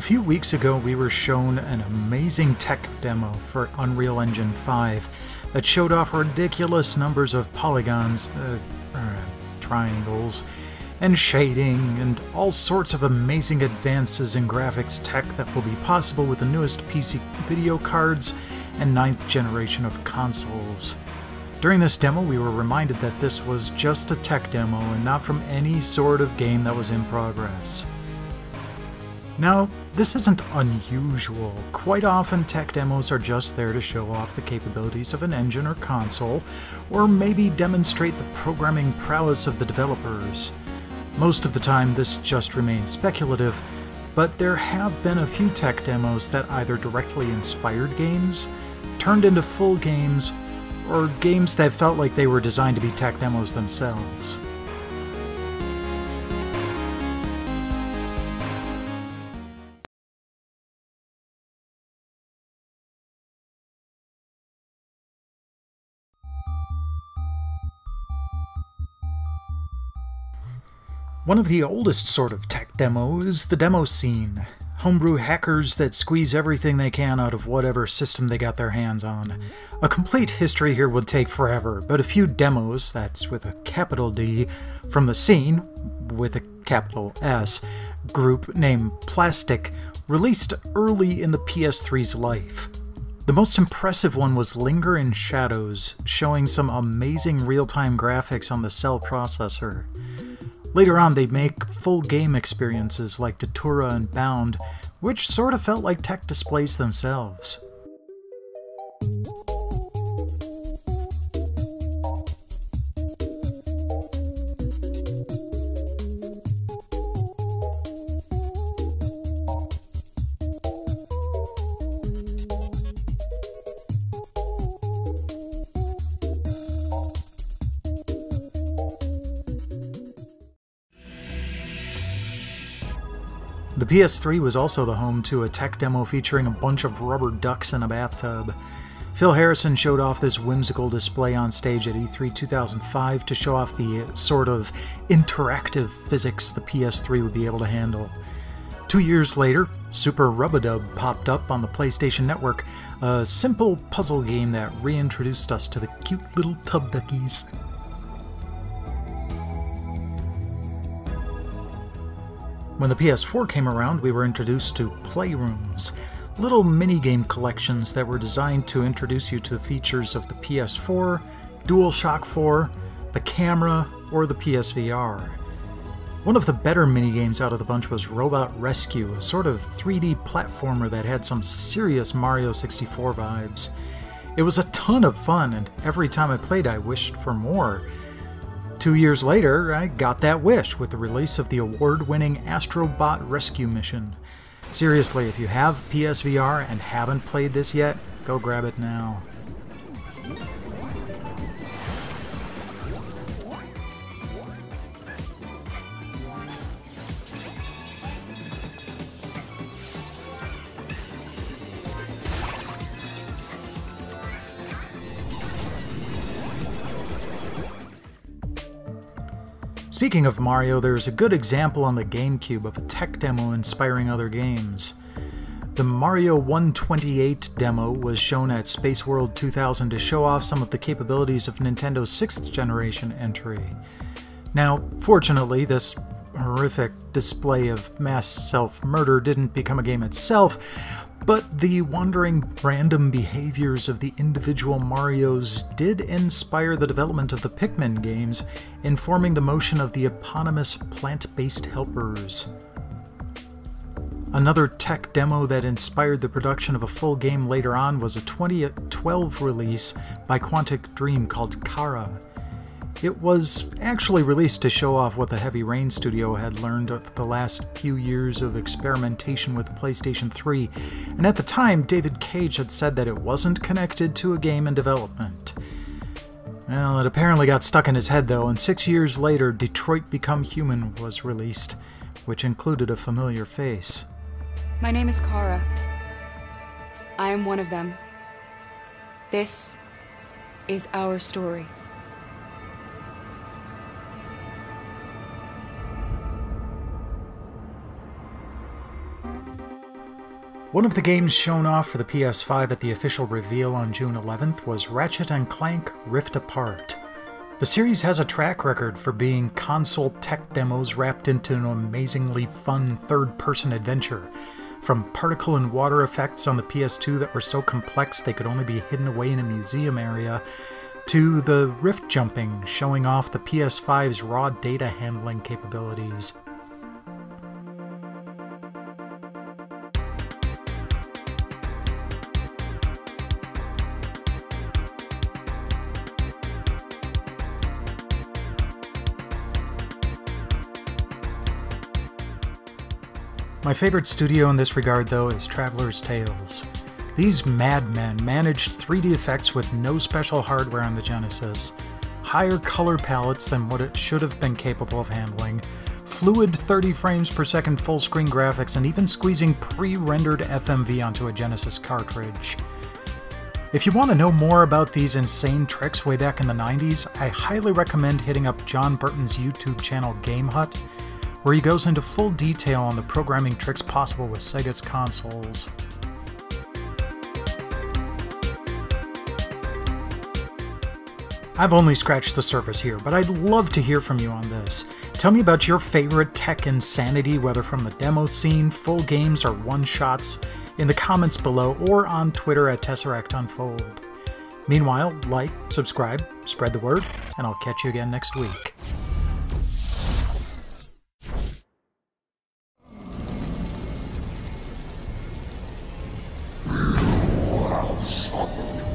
A few weeks ago, we were shown an amazing tech demo for Unreal Engine 5 that showed off ridiculous numbers of polygons, uh, uh, triangles, and shading, and all sorts of amazing advances in graphics tech that will be possible with the newest PC video cards and ninth generation of consoles. During this demo, we were reminded that this was just a tech demo and not from any sort of game that was in progress. Now, this isn't unusual. Quite often, tech demos are just there to show off the capabilities of an engine or console, or maybe demonstrate the programming prowess of the developers. Most of the time, this just remains speculative, but there have been a few tech demos that either directly inspired games, turned into full games, or games that felt like they were designed to be tech demos themselves. One of the oldest sort of tech demo is the demo scene. Homebrew hackers that squeeze everything they can out of whatever system they got their hands on. A complete history here would take forever, but a few demos, that's with a capital D, from the scene, with a capital S, group named Plastic, released early in the PS3's life. The most impressive one was Linger in Shadows, showing some amazing real-time graphics on the Cell processor. Later on, they'd make full game experiences like Datura and Bound, which sort of felt like tech displays themselves. The PS3 was also the home to a tech demo featuring a bunch of rubber ducks in a bathtub. Phil Harrison showed off this whimsical display on stage at E3 2005 to show off the uh, sort of interactive physics the PS3 would be able to handle. Two years later, Super Rub-a-Dub popped up on the PlayStation Network, a simple puzzle game that reintroduced us to the cute little tub duckies. When the PS4 came around, we were introduced to playrooms, little minigame collections that were designed to introduce you to the features of the PS4, DualShock 4, the camera, or the PSVR. One of the better minigames out of the bunch was Robot Rescue, a sort of 3D platformer that had some serious Mario 64 vibes. It was a ton of fun, and every time I played, I wished for more. Two years later, I got that wish with the release of the award winning Astrobot Rescue Mission. Seriously, if you have PSVR and haven't played this yet, go grab it now. Speaking of Mario, there's a good example on the GameCube of a tech demo inspiring other games. The Mario 128 demo was shown at Space World 2000 to show off some of the capabilities of Nintendo's 6th generation entry. Now, fortunately, this horrific display of mass self murder didn't become a game itself, but the wandering random behaviors of the individual Marios did inspire the development of the Pikmin games, informing the motion of the eponymous plant-based helpers. Another tech demo that inspired the production of a full game later on was a 2012 release by Quantic Dream called Kara. It was actually released to show off what the Heavy Rain studio had learned of the last few years of experimentation with the PlayStation 3, and at the time, David Cage had said that it wasn't connected to a game in development. Well, it apparently got stuck in his head though, and six years later, Detroit Become Human was released, which included a familiar face. My name is Kara. I am one of them. This is our story. One of the games shown off for the PS5 at the official reveal on June 11th was Ratchet & Clank Rift Apart. The series has a track record for being console tech demos wrapped into an amazingly fun third person adventure. From particle and water effects on the PS2 that were so complex they could only be hidden away in a museum area, to the rift jumping showing off the PS5's raw data handling capabilities. My favorite studio in this regard, though, is Traveller's Tales. These madmen managed 3D effects with no special hardware on the Genesis, higher color palettes than what it should have been capable of handling, fluid 30 frames per second full screen graphics, and even squeezing pre rendered FMV onto a Genesis cartridge. If you want to know more about these insane tricks way back in the 90s, I highly recommend hitting up Jon Burton's YouTube channel Game Hut where he goes into full detail on the programming tricks possible with Sega's consoles. I've only scratched the surface here, but I'd love to hear from you on this. Tell me about your favorite tech insanity, whether from the demo scene, full games, or one shots, in the comments below or on Twitter at Tesseract Unfold. Meanwhile, like, subscribe, spread the word, and I'll catch you again next week. It's not going to